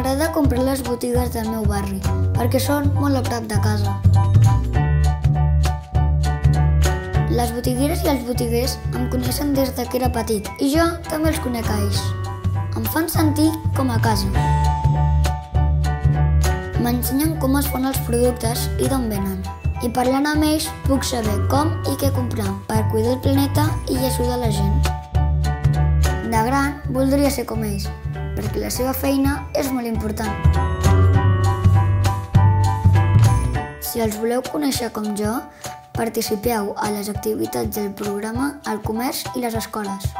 M'agrada comprar les botigues del meu barri, perquè són molt a prop de casa. Les botigueres i els botiguers em coneixen des de que era petit i jo també els conec a ells. Em fan sentir com a casa. M'ensenyen com es fan els productes i d'on venen. I parlant amb ells puc saber com i què comprar per cuidar el planeta i ajudar la gent. De gran voldria ser com ells, perquè la seva feina és molt important. Si els voleu conèixer com jo, participeu a les activitats del programa al comerç i les escoles.